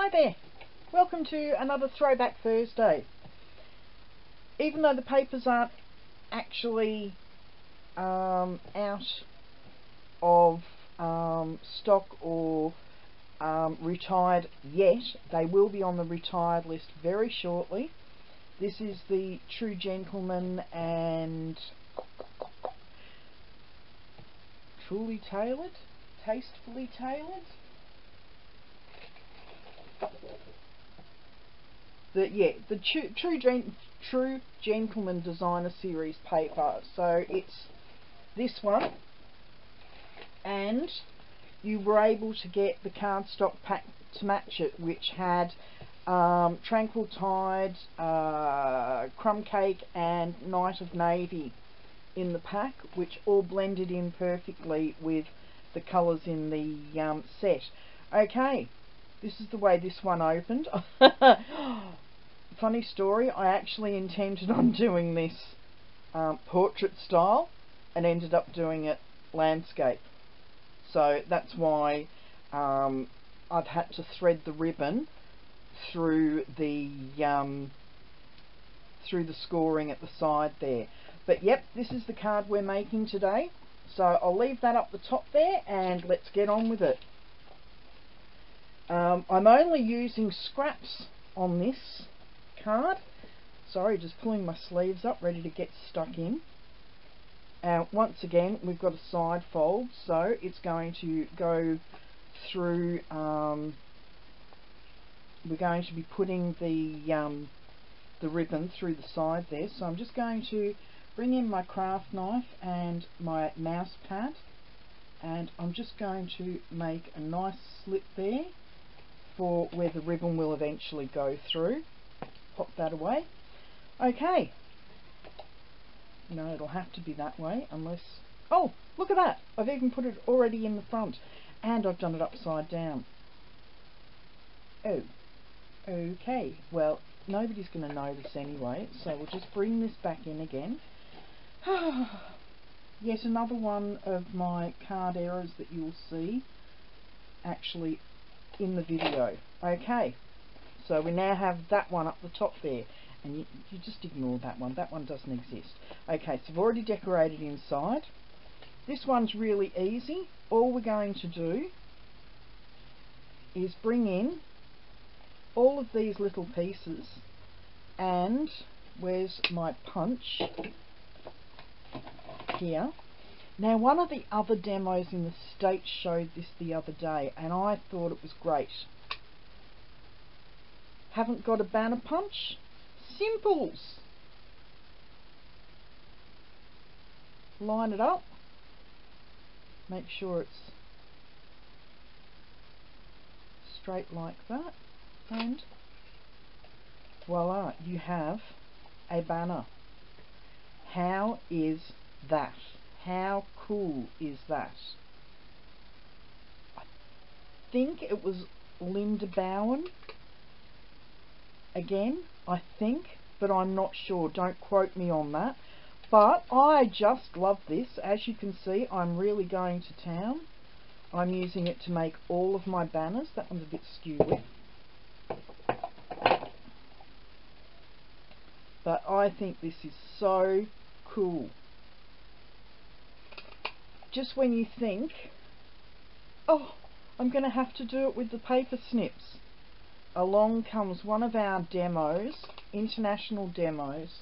Hi there, welcome to another Throwback Thursday. Even though the papers aren't actually um, out of um, stock or um, retired yet, they will be on the retired list very shortly. This is the True Gentleman and Truly Tailored, Tastefully Tailored the yeah the true true, gen, true gentleman designer series paper. So it's this one, and you were able to get the cardstock pack to match it, which had um, Tranquil Tide, uh, Crumb Cake, and Night of Navy in the pack, which all blended in perfectly with the colours in the um, set. Okay, this is the way this one opened. Funny story, I actually intended on doing this um, portrait style and ended up doing it landscape. So that's why um, I've had to thread the ribbon through the um, through the scoring at the side there. But yep, this is the card we're making today. So I'll leave that up the top there and let's get on with it. Um, I'm only using scraps on this card. Sorry, just pulling my sleeves up, ready to get stuck in. Uh, once again, we've got a side fold, so it's going to go through, um, we're going to be putting the, um, the ribbon through the side there. So I'm just going to bring in my craft knife and my mouse pad and I'm just going to make a nice slit there for where the ribbon will eventually go through. Pop that away. Okay. No, it'll have to be that way unless... Oh, look at that! I've even put it already in the front. And I've done it upside down. Oh. Okay. Well, nobody's going to this anyway, so we'll just bring this back in again. Yet another one of my card errors that you'll see actually in the video. Okay, so we now have that one up the top there. And you, you just ignore that one. That one doesn't exist. Okay, so I've already decorated inside. This one's really easy. All we're going to do is bring in all of these little pieces and where's my punch here now one of the other demos in the States showed this the other day and I thought it was great. Haven't got a banner punch? Simples! Line it up. Make sure it's straight like that and voila you have a banner. How is that? How cool is that? I think it was Linda Bowen. Again, I think, but I'm not sure. Don't quote me on that. But I just love this. As you can see, I'm really going to town. I'm using it to make all of my banners. That one's a bit skewy. But I think this is so cool just when you think, oh, I'm going to have to do it with the paper snips, along comes one of our demos, international demos,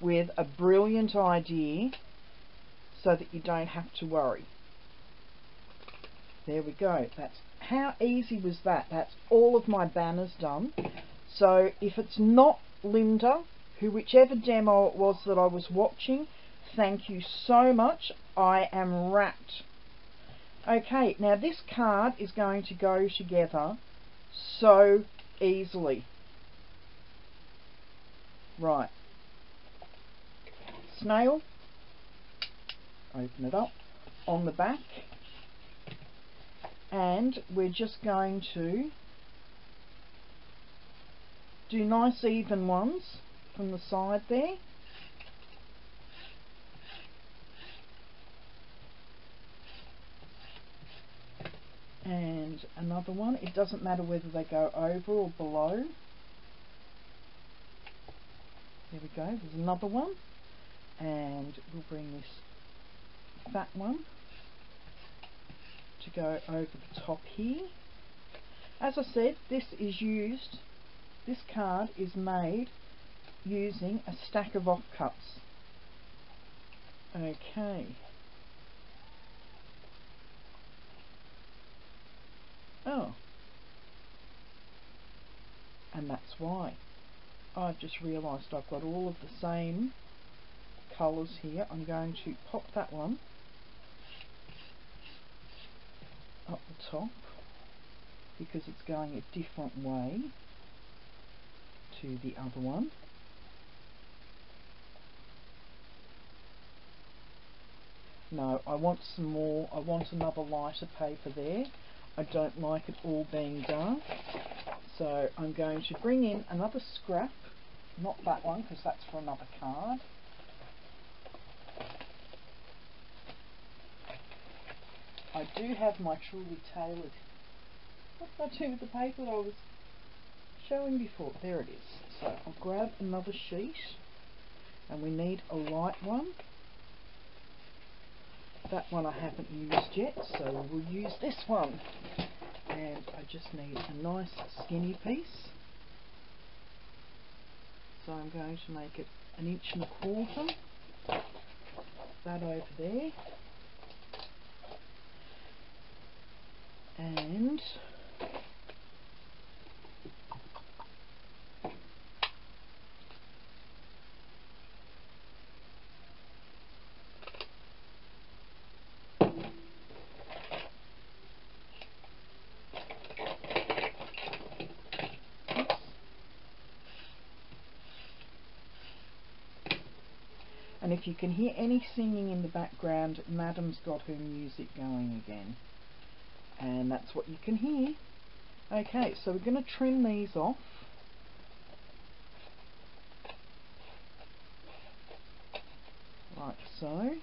with a brilliant idea so that you don't have to worry. There we go. That's how easy was that? That's all of my banners done. So if it's not Linda, who whichever demo it was that I was watching, Thank you so much. I am wrapped. Okay, now this card is going to go together so easily. Right. Snail. Open it up on the back. And we're just going to do nice even ones from the side there. and and another one. It doesn't matter whether they go over or below. There we go, there's another one. And we'll bring this fat one to go over the top here. As I said, this is used, this card is made using a stack of offcuts. Okay. Oh. And that's why. I've just realised I've got all of the same colours here. I'm going to pop that one up the top because it's going a different way to the other one. No, I want some more, I want another lighter paper there. I don't like it all being dark. So I'm going to bring in another scrap, not that one because that's for another card. I do have my truly tailored. What did I do with the paper that I was showing before? There it is. So I'll grab another sheet and we need a light one. That one I haven't used yet, so we'll use this one. And I just need a nice skinny piece. So I'm going to make it an inch and a quarter. That over there. And And if you can hear any singing in the background, Madam's got her music going again. And that's what you can hear. Okay, so we're going to trim these off. Like so.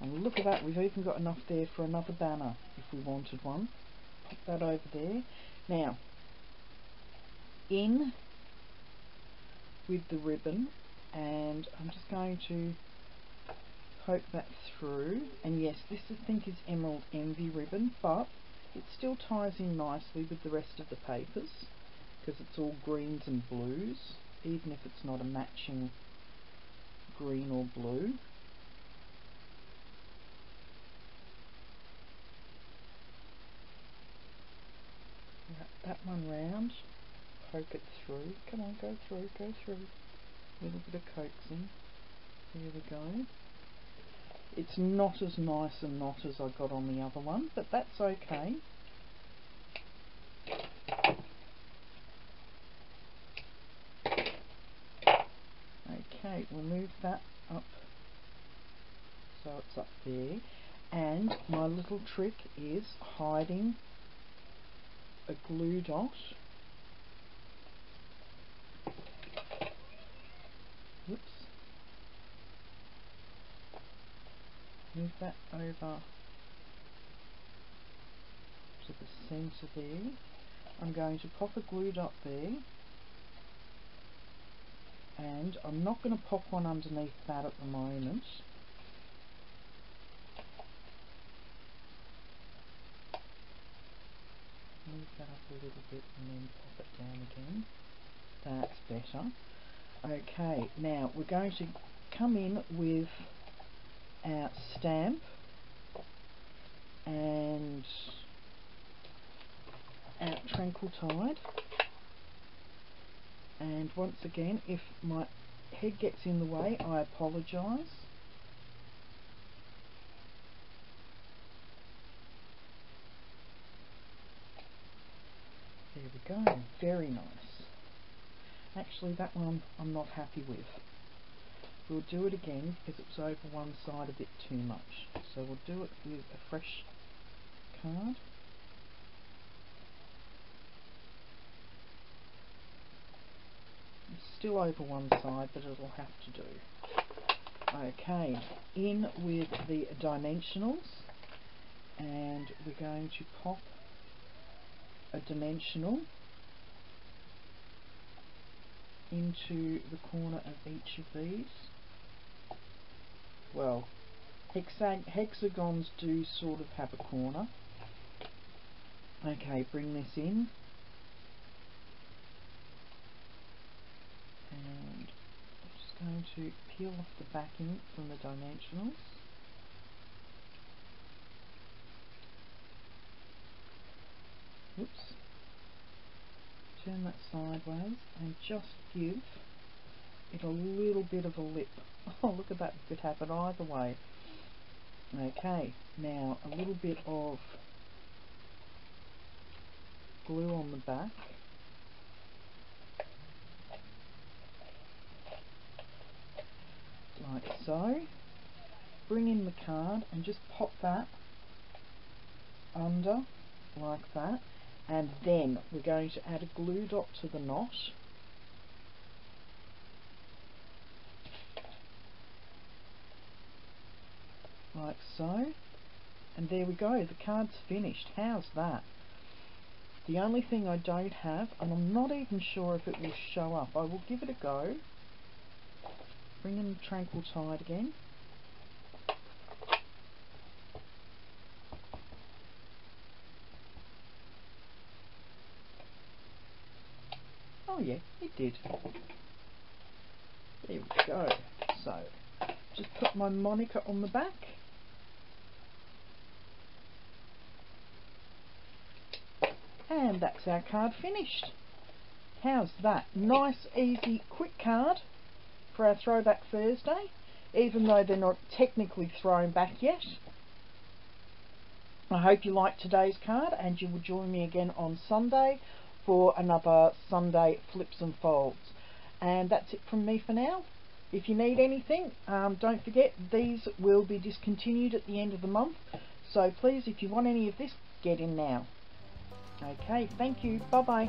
And look at that, we've even got enough there for another banner if we wanted one. Pop that over there. Now, in with the ribbon and I'm just going to poke that through. And yes this I think is Emerald Envy ribbon but it still ties in nicely with the rest of the papers because it's all greens and blues even if it's not a matching green or blue. Wrap that one round. Poke it through. Come on go through go through a little bit of coaxing. There we go. It's not as nice a knot as I got on the other one, but that's okay. Okay, we'll move that up so it's up there. And my little trick is hiding a glue dot move that over to the centre there. I'm going to pop a glue dot there and I'm not going to pop one underneath that at the moment. Move that up a little bit and then pop it down again. That's better. Okay, now we're going to come in with our stamp and our Tranquil Tide. And once again if my head gets in the way I apologise. There we go. Very nice. Actually that one I'm not happy with We'll do it again because it was over one side a bit too much. So we'll do it with a fresh card. It's still over one side but it'll have to do. Okay, in with the dimensionals and we're going to pop a dimensional into the corner of each of these. Well, hexagons do sort of have a corner. Okay, bring this in. And I'm just going to peel off the backing from the dimensionals. Oops. Turn that sideways and just give a little bit of a lip. Oh, look at that, it could happen either way. Okay, now a little bit of glue on the back. Like so. Bring in the card and just pop that under like that and then we're going to add a glue dot to the knot like so and there we go the card's finished how's that the only thing I don't have and I'm not even sure if it will show up I will give it a go bring in the tranquil tide again Oh yeah, it did. There we go. So, just put my Monica on the back. And that's our card finished. How's that? Nice, easy, quick card for our Throwback Thursday, even though they're not technically thrown back yet. I hope you liked today's card and you will join me again on Sunday for another Sunday flips and folds. And that's it from me for now. If you need anything, um, don't forget these will be discontinued at the end of the month. So please, if you want any of this, get in now. Okay, thank you. Bye-bye.